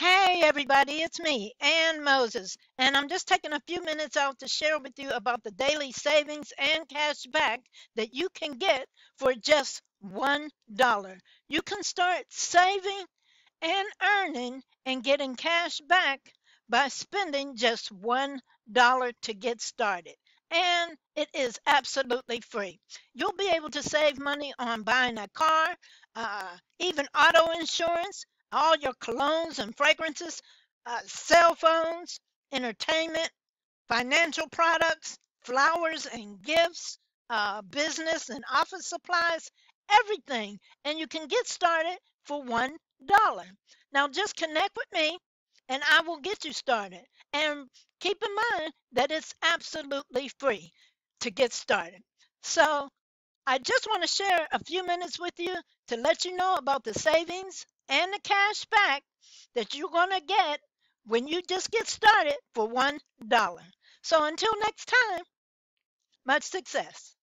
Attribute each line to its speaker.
Speaker 1: Hey everybody, it's me, Ann Moses, and I'm just taking a few minutes out to share with you about the daily savings and cash back that you can get for just one dollar. You can start saving and earning and getting cash back by spending just one dollar to get started. And it is absolutely free. You'll be able to save money on buying a car, uh, even auto insurance, all your colognes and fragrances, uh, cell phones, entertainment, financial products, flowers and gifts, uh, business and office supplies, everything. And you can get started for one dollar. Now just connect with me and I will get you started. And keep in mind that it's absolutely free to get started. So I just want to share a few minutes with you to let you know about the savings and the cash back that you're going to get when you just get started for $1. So until next time, much success.